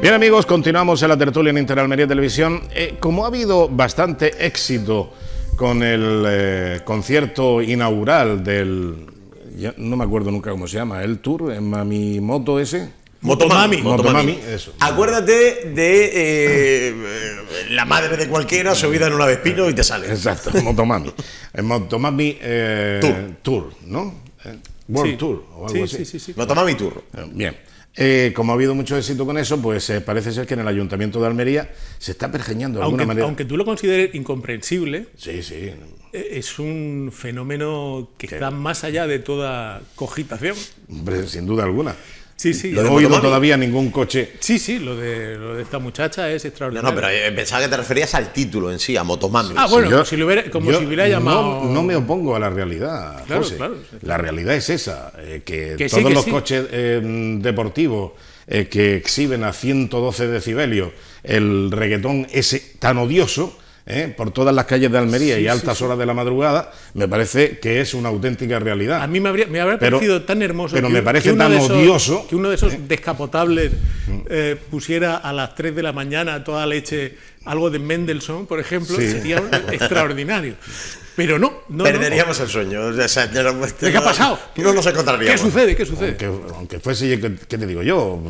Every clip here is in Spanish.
Bien amigos, continuamos en la tertulia en Interalmería Televisión. Eh, como ha habido bastante éxito con el eh, concierto inaugural del, no me acuerdo nunca cómo se llama, el tour, en Mami Moto ese. Motomami. Motomami, eso. Acuérdate de eh, la madre de cualquiera subida en una Vespino y te sale. Exacto, Motomami. El Motomami Tour. Tour, ¿no? World Sí. Tour o algo Sí, así. sí, sí, sí. Motomami Tour. Bien. Eh, como ha habido mucho éxito con eso, pues eh, parece ser que en el Ayuntamiento de Almería se está pergeñando de alguna Aunque, manera. aunque tú lo consideres incomprensible, Sí, sí. eh, es un fenómeno que está más allá de toda cogitación. Hombre, sin duda alguna. Sí, sí. No he de oído Motomami? todavía ningún coche. Sí, sí, lo de, lo de esta muchacha es No, extraordinario. no, pero eh, pensaba que te referías al título en sí, a Motomami. Ah, bueno, yo- como si lo hubiera, como yo si hubiera llamado. No, no me opongo a la realidad, Claro, José. claro. La realidad es esa, eh, que, Que sí, todos que los sí. coches eh, deportivos eh, que exhiben a 112 decibelios el reggaetón ese tan odioso, eh, por todas las calles de Almería y altas horas de la madrugada, me parece que es una auténtica realidad. A mí me habría, me habría Pero- parecido tan hermoso. pero que me parece tan de esos- odioso. Que uno de esos descapotables eh, pusiera a las 3 de la mañana toda leche algo de Mendelssohn, por ejemplo, Sí. sería extraordinario. Pero no, no. no. Perderíamos el sueño. O sea, no, no- ¿Qué ha pasado? No nos encontraríamos. ¿Qué sucede? ¿Qué sucede? Aunque, aunque fuese, ¿qué, te digo yo?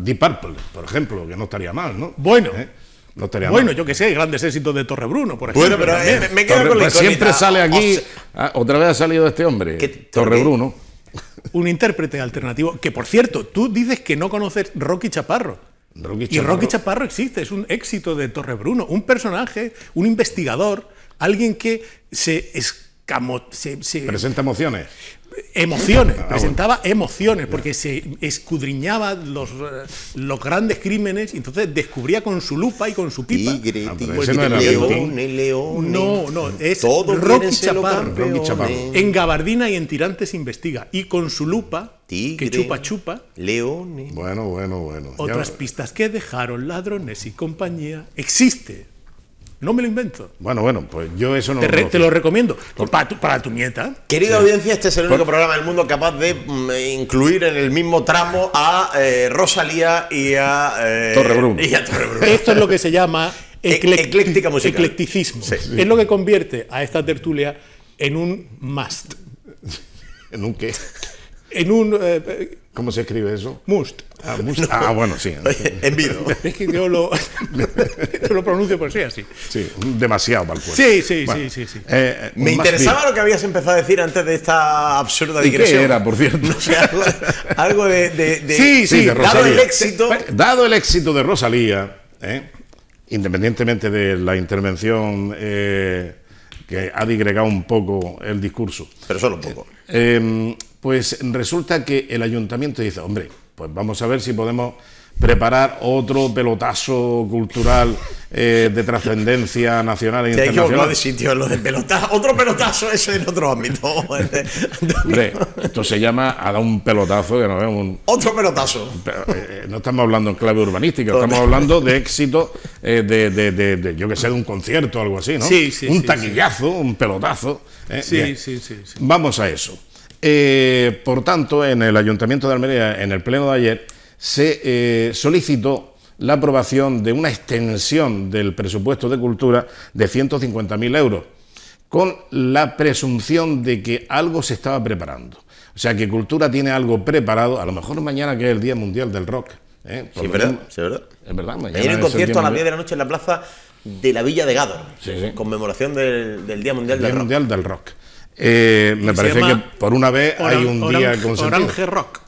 Deep Purple, por ejemplo, que no estaría mal, ¿no? Bueno. ¿Eh? No estaría Bueno, mal. yo que sé, grandes éxitos de Torrebruno, por ejemplo. Bueno, pero eh, me, me quedo Torre- con la siempre sale aquí. O sea, ah, otra vez ha salido este hombre, ¿Qué- Torrebruno. un intérprete alternativo. Que por cierto, tú dices que no conoces Rocky Chaparro. Rocky Y. Rocky Chaparro existe, es un éxito de Torrebruno, un personaje, un investigador, alguien que se escamo, se, se- Presenta emociones. emociones, Ah, presentaba emociones, porque se escudriñaba los, los grandes crímenes y entonces descubría con su lupa y con su pipa. Tigre, Ah, tigre, no Tintín. leones. No, no, es Todos Rocky Chaparro. campeones. Rocky Chaparro. En Gabardina y en Tirantes investiga y con su lupa, Tigre, que chupa chupa, Leones. Bueno, bueno, bueno. Ya- otras pistas que dejaron ladrones y compañía, existe. No me lo invento. bueno, bueno, pues yo eso no Te, lo te lo recomiendo. Para tu, para tu nieta. Querida audiencia, este es el único programa del mundo capaz de mm, incluir en el mismo tramo a eh, Rosalía y a eh. Y a. Esto es lo que se llama E- ecléctica musical. eclecticismo. Es lo que convierte a esta tertulia en un must. ¿En un qué? En un eh, eh, ¿Cómo se escribe eso? must. Ah, ah, bueno, sí. en vivo. Es que yo lo, yo lo pronuncio por sí así. Sí, demasiado el cuerpo. Sí, sí, Bueno, sí, sí, sí. eh, Me interesaba lo que habías empezado a decir antes de esta absurda ¿Y qué digresión. era, por cierto? No sé, algo, algo de, de- de- Sí, sí, de dado Rosalía. el éxito. Dado el éxito de Rosalía, ¿eh? independientemente de la intervención eh, que ha digregado un poco el discurso, Pero solo un poco. eh, pues resulta que el ayuntamiento dice, hombre, pues vamos a ver si podemos preparar otro pelotazo cultural eh, de trascendencia nacional e internacional. de sitio, lo de pelotazo. Otro pelotazo, eso en otro ámbito. Hombre, esto se llama a dar un pelotazo que no vemos un, Otro pelotazo. Pero, eh, no estamos hablando en clave urbanística, estamos hablando de éxito, eh, de, de- de- de, yo que sé, de un concierto o algo así, ¿no? Sí, sí, Un sí, taquillazo, un pelotazo. Sí, sí, sí, sí. Vamos a eso. Por tanto, en el Ayuntamiento de Almería, en el pleno de ayer, se eh, solicitó la aprobación de una extensión del presupuesto de cultura de 150.000 euros, con la presunción de que algo se estaba preparando. O sea, que Cultura tiene algo preparado, a lo mejor mañana que es el Día Mundial del Rock. ¿eh? Sí, lo ¿verdad? menos- Sí, ¿verdad? Es verdad, mañana es el concierto Día a las Mundial- 10 de la noche en la plaza de la Villa de Gador. Sí, sí. Conmemoración del, del Día Mundial Día del Rock. Mundial del Rock. Eh, me parece que por una vez hay Oran- un día Orange, con Orange Rock.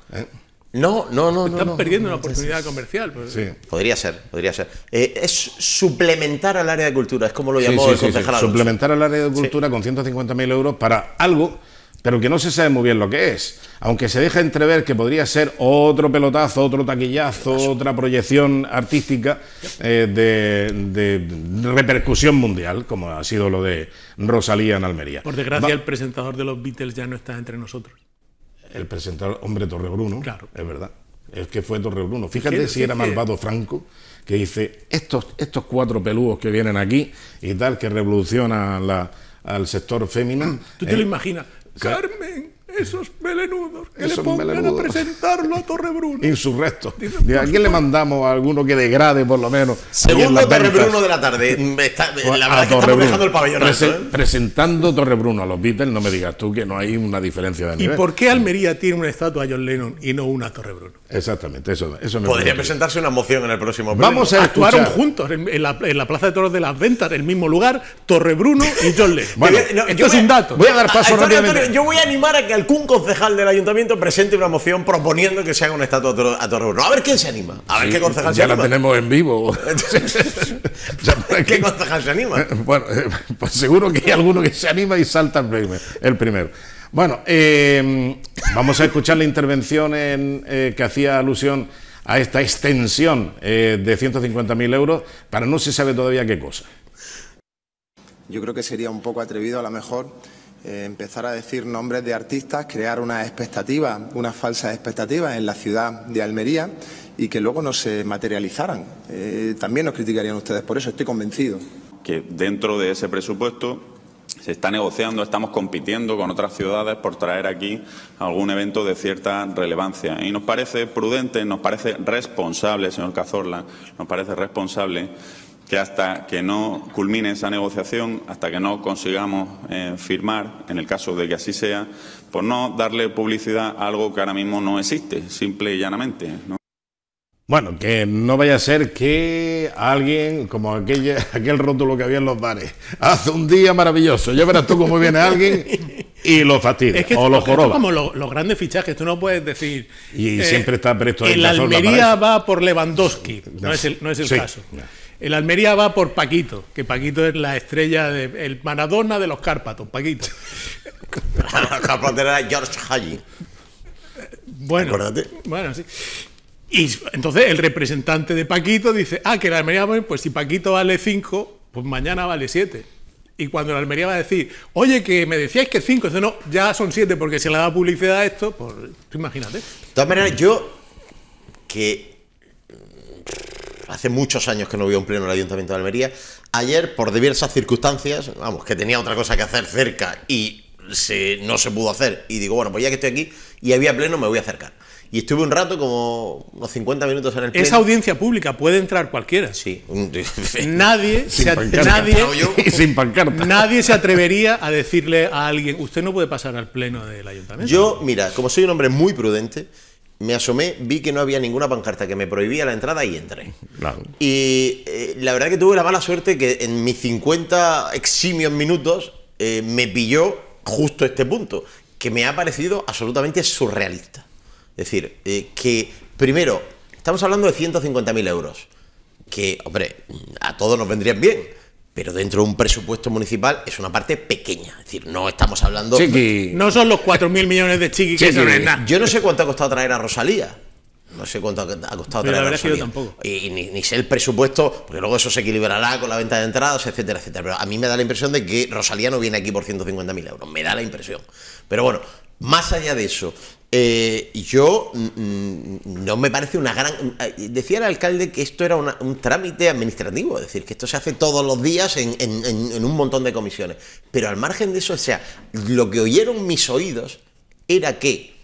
No, no, no, no. Están no. perdiendo una oportunidad comercial. pues. Sí. Podría ser, podría ser. Eh, es suplementar al área de cultura, es como lo llamó sí, el sí, sí. concejal. Suplementar el área de cultura con 150.000 euros para algo, pero que no se sabe muy bien lo que es. Aunque se deja entrever que podría ser otro pelotazo, otro taquillazo, otra proyección artística eh, de, de repercusión mundial, como ha sido lo de Rosalía en Almería. Por desgracia, Va- el presentador de los Beatles ya no está entre nosotros. El presentador, hombre, Torrebruno, Claro. es verdad. Es que fue Torrebruno. Fíjate si era malvado Franco, que dice, estos, estos cuatro pelúos que vienen aquí y tal, que revolucionan la- al sector fémino. ¿Tú te eh, lo imaginas? Carmen, esos melenudos que le pongan a presentarlo a Torrebruno. Insurrecto. ¿A quién le mandamos a alguno que degrade por lo menos? Segundo Torrebruno de la tarde. Está, pues la verdad que estamos dejando el pabellón ¿eh? Presentando Torrebruno a los Beatles, no me digas tú que no hay una diferencia de nivel. ¿Y por qué Almería tiene una estatua a John Lennon y no una a Torrebruno? Exactamente, eso, eso me Podría presentarse una moción en el próximo Vamos a Actuaron juntos en, la, Plaza de Toros de las Ventas, en el mismo lugar, Torrebruno y John Lennon. bueno, esto es un dato. Voy a dar paso rápidamente. yo voy a animar a que algún concejal del ayuntamiento presente una moción proponiendo que se haga una estatua a Torrebruno. A ver quién se anima. A ver qué concejal se anima. Ya la tenemos en vivo. ¿Qué concejal se anima? Bueno, pues seguro que hay alguno que se anima y salta el primero. Bueno, eh, vamos a escuchar la intervención en, eh, que hacía alusión a esta extensión eh, de 150.000 euros para no se sabe todavía qué cosa. Yo creo que sería un poco atrevido a lo mejor empezar a decir nombres de artistas, crear una expectativa, unas falsas expectativas en la ciudad de Almería y que luego no se materializaran. también nos criticarían ustedes por eso, estoy convencido. Que dentro de ese presupuesto se está negociando, estamos compitiendo con otras ciudades por traer aquí algún evento de cierta relevancia. Y nos parece prudente, nos parece responsable, señor Cazorla, nos parece responsable que hasta que no culmine esa negociación, hasta que no consigamos eh, firmar, en el caso de que así sea, pues no darle publicidad a algo que ahora mismo no existe, simple y llanamente. Bueno, que no vaya a ser que alguien, como aquel, aquel rótulo que había en los bares, hace un día maravilloso, ya verás tú cómo viene alguien y lo fastidia o lo joroba. como los grandes fichajes, tú no puedes decir... Y eh, siempre está presto El Almería va por Lewandowski, no, es el, no es el caso. El Almería va por Paquito, que Paquito es la estrella, de, el Maradona de los Cárpatos, Paquito. Cárpatos era George Haji. Bueno, bueno, sí. Y entonces el representante de Paquito dice, ah, que la Almería, pues si Paquito vale 5, pues mañana vale 7. Y cuando la Almería va a decir, oye, que me decíais que 5, dice, no, ya son 7 porque se le da publicidad a esto, pues imagínate. De todas maneras, yo, que hace muchos años que no voy a un pleno del Ayuntamiento de Almería, ayer, por diversas circunstancias, vamos, que tenía otra cosa que hacer cerca y se, no se pudo hacer, y digo, bueno, pues ya que estoy aquí y había pleno, me voy a acercar. Y estuve un rato, como unos 50 minutos en el pleno. Es audiencia pública, puede entrar cualquiera. Sí. nadie, se, nadie, sin nadie se atrevería a decirle a alguien, usted no puede pasar al pleno del ayuntamiento. Yo, mira, como soy un hombre muy prudente, me asomé, vi que no había ninguna pancarta que me prohibía la entrada y entré. Y eh, la verdad que tuve la mala suerte que en mis 50 eximios minutos eh, me pilló justo este punto, que me ha parecido absolutamente surrealista. Es decir, eh, que primero, estamos hablando de 150.000 euros, que, hombre, a todos nos vendrían bien, pero dentro de un presupuesto municipal es una parte pequeña. Es decir, no estamos hablando. No son los 4.000 millones de chiqui que son nada. Yo no sé cuánto ha costado traer a Rosalía. No sé cuánto ha costado traer a Rosalía. tampoco. Y, ni, ni, sé el presupuesto, porque luego eso se equilibrará con la venta de entradas, etcétera, etcétera. Pero a mí me da la impresión de que Rosalía no viene aquí por 150.000 euros. Me da la impresión. Pero bueno, más allá de eso, eh, yo mm, mm, no me parece una gran... Eh, decía el alcalde que esto era un trámite administrativo, es decir, que esto se hace todos los días en, un montón de comisiones. Pero al margen de eso, o sea, lo que oyeron mis oídos era que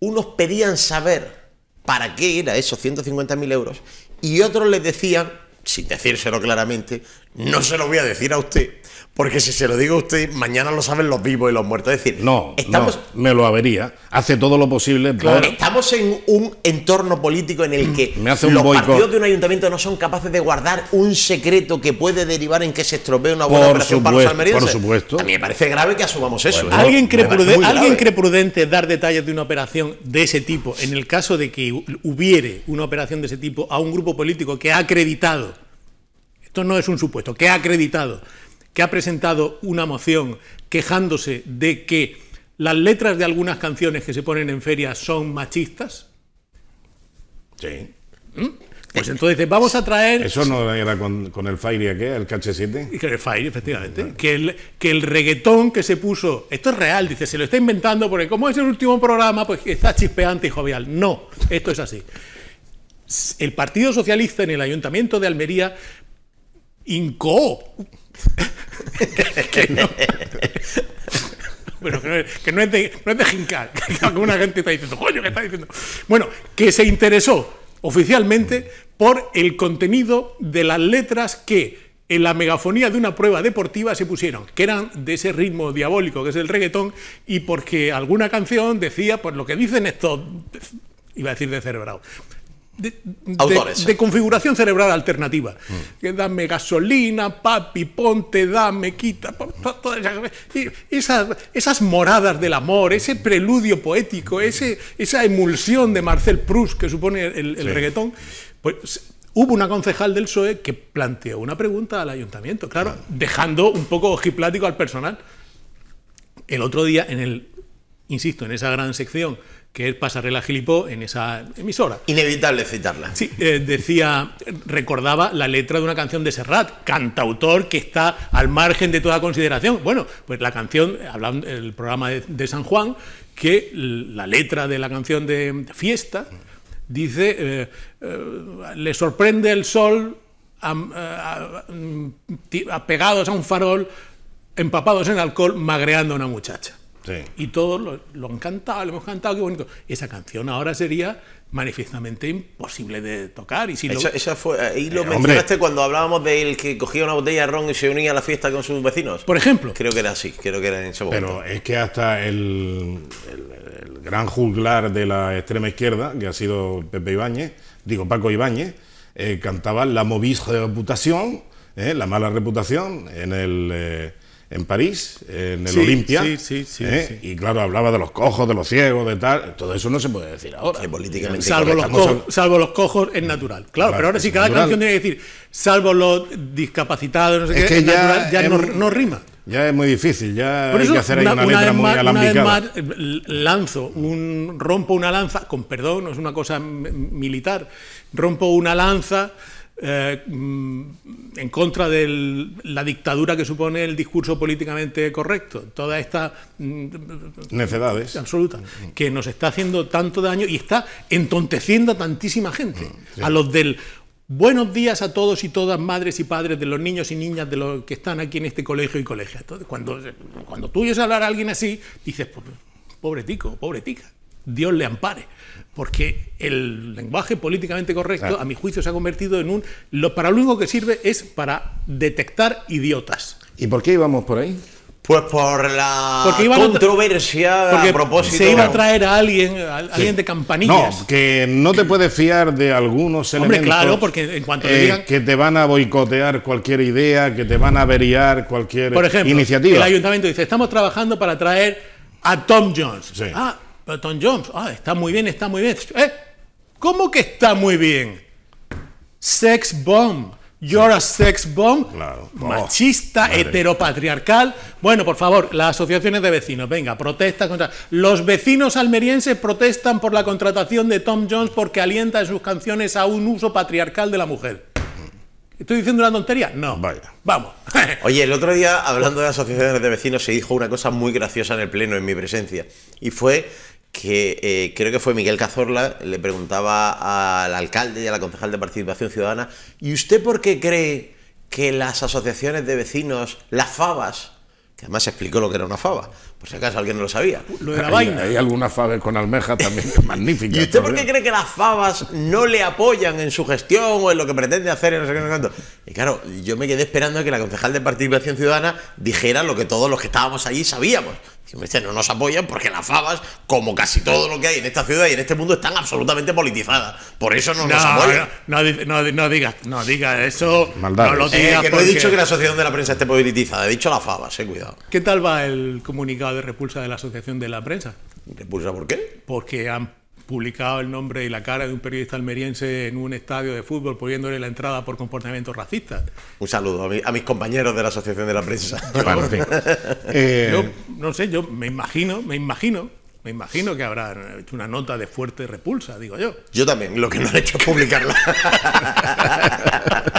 unos pedían saber para qué era esos 150.000 euros y otros les decían, sin decírselo claramente, no se lo voy a decir a usted, porque si se lo digo a usted, mañana lo saben los vivos y los muertos. Es decir, no, estamos, me lo avería. Hace todo lo posible. Estamos en un entorno político en el que los partidos de un ayuntamiento no son capaces de guardar un secreto que puede derivar en que se estropee una buena operación para los almerienses. Por supuesto. A mí me parece grave que asumamos eso. ¿Alguien, cree ¿Alguien cree prudente dar detalles de una operación de ese tipo en el caso de que hubiere una operación de ese tipo a un grupo político que ha acreditado? Esto no es un supuesto, que ha acreditado que ha presentado una moción quejándose de que las letras de algunas canciones que se ponen en feria son machistas. Sí. ¿Mm? Pues entonces vamos a traer. ¿Eso no era con, el Fairy qué? ¿El KH7? El Fairy, efectivamente. Que el, que el reggaetón que se puso. Esto es real, dice, se lo está inventando porque, como es el último programa, pues está chispeante y jovial. No, esto es así. El Partido Socialista en el Ayuntamiento de Almería incoó Bueno, que no es, que no es de, no es de jincar, que alguna gente está diciendo, coño, ¿qué está diciendo? Bueno, que se interesó oficialmente por el contenido de las letras que en la megafonía de una prueba deportiva se pusieron, que eran de ese ritmo diabólico que es el reggaetón, y porque alguna canción decía, pues lo que dicen estos, iba a decir de cerebrado, de, de- Autores. de configuración cerebral alternativa. Que dame gasolina, papi, ponte, dame, quita. esas, esas, moradas del amor, ese preludio poético, ese, esa emulsión de Marcel Proust que supone el, el reggaetón, pues hubo una concejal del PSOE que planteó una pregunta al ayuntamiento, claro, dejando un poco ojiplático al personal. El otro día, en el, insisto, en esa gran sección que es Pasaré la Gilipó, en esa emisora, Inevitable citarla. Sí, eh, decía, recordaba la letra de una canción de Serrat, cantautor que está al margen de toda consideración. Bueno, pues la canción, hablando el programa de, de San Juan, que la letra de la canción de Fiesta dice, eh, eh, le sorprende el sol a- mm, apegados a un farol, empapados en alcohol, magreando a una muchacha. Sí. Y todos lo, lo han cantado, lo hemos cantado, qué bonito. Esa canción ahora sería manifiestamente imposible de tocar. Y si lo- Esa, fue, ahí lo Eh, mencionaste cuando hablábamos del que cogía una botella de ron y se unía a la fiesta con sus vecinos. por ejemplo, Creo que era así, creo que era en ese momento. Pero es que hasta el, el- el gran juglar de la extrema izquierda, que ha sido Pepe Ibáñez, digo Paco Ibáñez, eh, cantaba la mauvaise reputación, eh, la mala reputación en el eh, en París, en el Sí, Olimpia. sí, sí, sí, eh, sí. Y claro, hablaba de los cojos, de los ciegos, de tal. Todo eso no se puede decir ahora. Políticamente salvo los, cojos, salvo los cojos es natural. Claro, Claro, pero ahora es cada natural. canción tiene que decir, salvo los discapacitados, no sé Es qué, que es ya natural, ya no, es- no rima. Ya es muy difícil, ya Por hay que hacer ahí una, letra vez muy más, una vez alambicada. más, eh, lanzo un rompo una lanza, con perdón, no es una cosa militar, rompo una lanza eh, mm, en contra de la dictadura que supone el discurso políticamente correcto. Toda esta mm, Necedades. absoluta, que nos está haciendo tanto daño y está entonteciendo a tantísima gente. A los del buenos días a todos y todas, madres y padres de los niños y niñas de los que están aquí en este colegio y colegia. Entonces, cuando, cuando tú oyes hablar a alguien así, dices, "Pues, pobre tico, pobre tica, Dios le ampare. Porque el lenguaje políticamente correcto, Claro. a mi juicio, se ha convertido en un... Lo, para lo único que sirve es para detectar idiotas. ¿Y por qué íbamos por ahí? Pues por la Porque iban a tra- controversia Porque a propósito. se iba a traer a alguien, a alguien de campanillas. No, que no te puedes fiar de algunos Hombre, elementos. claro, porque en cuanto le eh, digan- que te van a boicotear cualquier idea, que te van a averiar cualquier Por ejemplo, iniciativa. el ayuntamiento dice, estamos trabajando para traer a Tom Jones. Sí. Ah, pero Tom Jones, ah, está muy bien, está muy bien. ¿Eh? ¿Cómo que está muy bien? Sex bomb. You're a sex bomb. Claro. Oh, Machista, madre. heteropatriarcal. Bueno, por favor, las asociaciones de vecinos, venga, protesta contra. Los vecinos almerienses protestan por la contratación de Tom Jones porque alienta en sus canciones a un uso patriarcal de la mujer. ¿Estoy diciendo una tontería? No. Vaya. Vamos. Oye, el otro día, hablando de asociaciones de vecinos, se dijo una cosa muy graciosa en el Pleno, en mi presencia. Y fue que eh, creo que fue Miguel Cazorla, le preguntaba al alcalde y a la concejal de Participación Ciudadana, ¿y usted por qué cree que las asociaciones de vecinos, las FABAS, que además se explicó lo que era una FABA, por si acaso alguien no lo sabía, Lo de la Hay- vaina. Hay algunas faves con almeja también magníficas. ¿Y usted por qué cree que las FABAS no le apoyan en su gestión o en lo que pretende hacer y no sé qué, no sé cuánto? Y claro, yo me quedé esperando a que la concejal de Participación Ciudadana dijera lo que todos los que estábamos allí sabíamos. Digo, "Este, no nos apoyan porque las FABAS, como casi todo lo que hay en esta ciudad y en este mundo, están absolutamente politizadas. Por eso no, nos No, apoyan. no, no, di- no, di- no digas, no digas eso. Maldades. No lo Eh, digas que no he dicho que la Asociación de la Prensa esté politizada, he dicho la FABAS, eh, cuidado. ¿Qué tal va el comunicado de repulsa de la Asociación de la Prensa? ¿Repulsa por qué? Porque han publicado el nombre y la cara de un periodista almeriense en un estadio de fútbol poniéndole la entrada por comportamientos racistas. Un saludo a, mi- a mis compañeros de la Asociación de la Prensa. Bueno, en fin. Eh, Yo, no sé, yo me imagino, me imagino, me imagino que habrán hecho una nota de fuerte repulsa, digo yo. Yo también, lo que no he hecho es publicarla.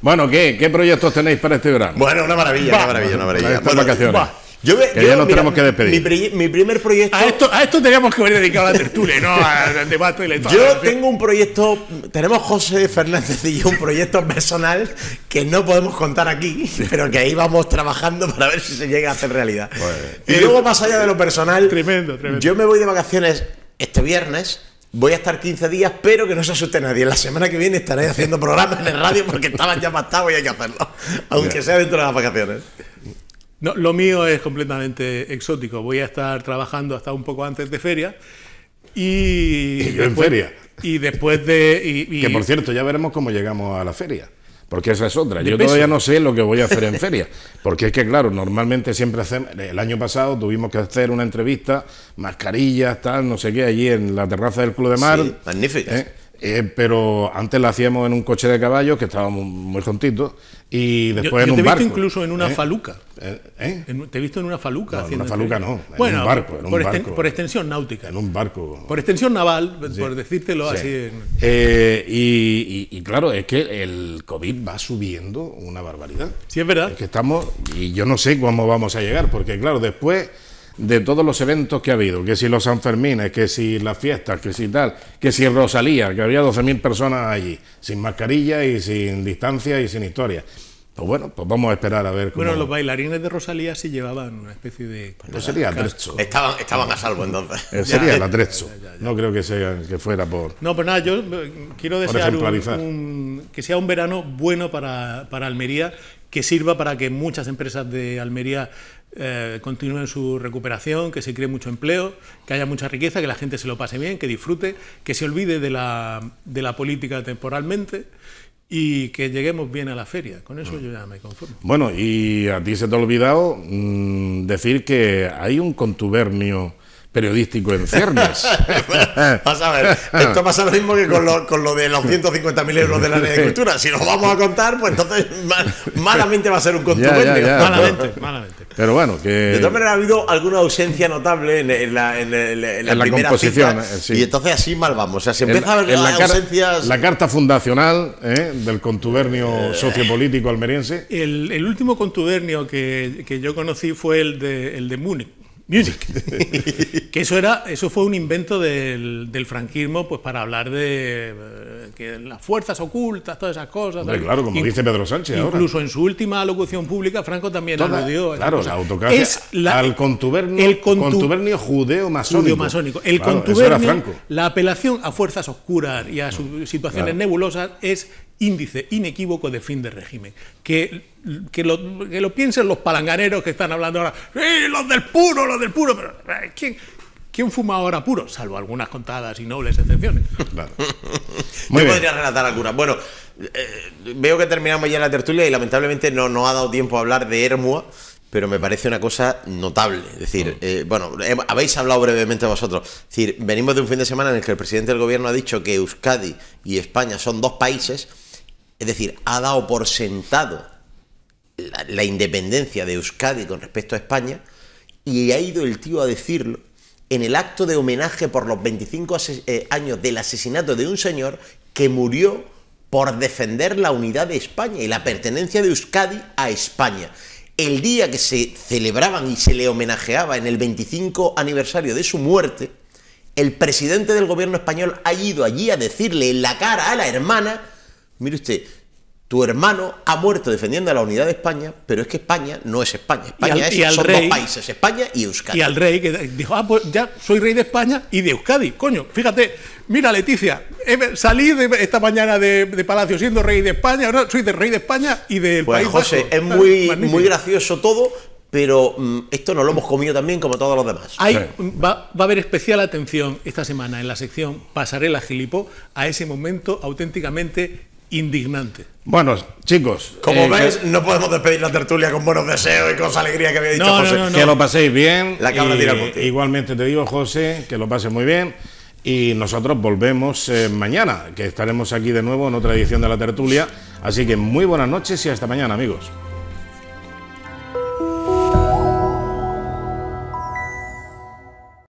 bueno, ¿qué, ¿qué proyectos tenéis para este verano? Bueno, una maravilla, una maravilla, una maravilla. Bueno, vacaciones. Va. Yo que yo, ya mira, tenemos que despedir. Mi, pri- mi primer proyecto. A esto, a esto teníamos que haber dedicado la tertulia, no al debate y la Yo tengo un proyecto, tenemos José Fernández y yo un proyecto personal que no podemos contar aquí, pero que ahí vamos trabajando para ver si se llega a hacer realidad. y luego, más allá de lo personal, Tremendo, tremendo. yo me voy de vacaciones este viernes. Voy a estar 15 días, pero que no se asuste nadie. La semana que viene estaré haciendo programas en el radio porque estaban ya pactados y hay que hacerlo. Aunque sea dentro de las vacaciones. No, lo mío es completamente exótico. Voy a estar trabajando hasta un poco antes de feria. Y, Y yo en feria. Y después de. y- y- Que por cierto, ya veremos cómo llegamos a la feria. Porque esa es otra. Yo peso. todavía no sé lo que voy a hacer en feria. Porque es que, claro, normalmente siempre hacemos. El año pasado tuvimos que hacer una entrevista, mascarillas, tal, no sé qué, allí en la terraza del Club de Mar. Sí. ¿eh? Eh, pero antes la hacíamos en un coche de caballos, que estábamos muy juntitos, y después yo en te un he barco. visto incluso en una ¿eh? faluca. Eh, ¿eh? En- te he visto en una faluca. No, en una faluca feria. no, en Bueno, un barco, en un por, barco. por extensión náutica. En un barco. Por extensión naval, por decírtelo Sí. así. en- y, y- y claro, es que el COVID va subiendo una barbaridad. Sí, es verdad. Es que estamos, y yo no sé cómo vamos a llegar, porque claro, después de todos los eventos que ha habido, que si los Sanfermines, que si las fiestas, que si tal, que si Rosalía, que había 12.000 personas allí, sin mascarilla y sin distancia y sin historia. Pues bueno, pues vamos a esperar a ver cómo... Bueno, los bailarines de Rosalía sí llevaban una especie de. pues sería atrecho. Estaban, estaban a salvo entonces. Eh, sería el atrecho. No creo que, sea, que fuera por... No, pues nada, yo eh, quiero desear un- que sea un verano bueno para, para Almería, que sirva para que muchas empresas de Almería eh, continúen su recuperación, que se cree mucho empleo, que haya mucha riqueza, que la gente se lo pase bien, que disfrute, que se olvide de la, de la política temporalmente y que lleguemos bien a la feria. Con eso yo ya me conformo. Bueno, y a ti se te ha olvidado mm, decir que hay un contubernio periodístico en ciernes. Vas a ver, esto pasa lo mismo que con lo, con lo de los 150.000 euros de la ley de cultura. Si los vamos a contar, pues entonces mal- malamente va a ser un contubernio. Ya, ya, ya. Malamente, malamente. Pero bueno, que... De todas maneras, ha habido alguna ausencia notable en, en la, en, el- en la En la primera composición, cita, eh, sí. y entonces así mal vamos. O sea, se en- empieza a ver la, las car- ausencias. la carta fundacional eh, del contubernio sociopolítico almeriense. El, el último contubernio que, que yo conocí fue el de, el de Múnich. Múnich. que eso era eso fue un invento del, del franquismo pues para hablar de eh, que las fuerzas ocultas todas esas cosas Hombre, claro, como dice Pedro Sánchez ahora. incluso en su última locución pública Franco también Toda- aludió a claro, la autocracia Es la- al contubernio, el contu- contubernio judeo-masónico. judeo-masónico. El Claro, eso era contubernio, Franco. la apelación a fuerzas oscuras y a situaciones Claro. nebulosas es índice inequívoco de fin de régimen. Que, que, lo, que lo piensen los palanganeros que están hablando ahora, ¡Eh, los del puro, los del puro, pero eh, ¿quién, ¿quién fuma ahora puro? Salvo algunas contadas y nobles excepciones. Claro. Yo bien. podría relatar algunas. Bueno, eh, veo que terminamos ya la tertulia y lamentablemente no, no ha dado tiempo a hablar de Hermua, pero me parece una cosa notable. Es decir, eh, bueno, eh, habéis hablado brevemente vosotros. Es decir, venimos de un fin de semana en el que el presidente del gobierno ha dicho que Euskadi y España son dos países. Es decir, ha dado por sentado la, independencia de Euskadi con respecto a España y ha ido el tío a decirlo en el acto de homenaje por los 25 ase- eh, años del asesinato de un señor que murió por defender la unidad de España y la pertenencia de Euskadi a España. El día que se celebraban y se le homenajeaba en el 25 aniversario de su muerte, el presidente del gobierno español ha ido allí a decirle en la cara a la hermana, mire usted, tu hermano ha muerto defendiendo a la unidad de España, pero es que España no es España. España al- es, y al son rey- dos países, España y Euskadi. Y al rey que dijo, ah, pues ya soy rey de España y de Euskadi. Coño, fíjate, mira Leticia, he- salí de esta mañana de, de Palacio siendo rey de España, ahora soy de rey de España y del Pues País José, Vasco. es muy, Magnífico. muy gracioso todo, pero mm, esto nos lo hemos comido también como todos los demás. Hay- va, va a haber especial atención esta semana en la sección Pasarela Gilipó a ese momento auténticamente indignante. Bueno, chicos. Como eh, ves, no podemos despedir la tertulia con buenos deseos y con esa alegría que había dicho No, no, José. no, que, que lo paséis bien. La cabra tira al. Igualmente te digo, José, que lo pases muy bien. Y nosotros volvemos eh, mañana, que estaremos aquí de nuevo en otra edición de la tertulia. Así que muy buenas noches y hasta mañana, amigos.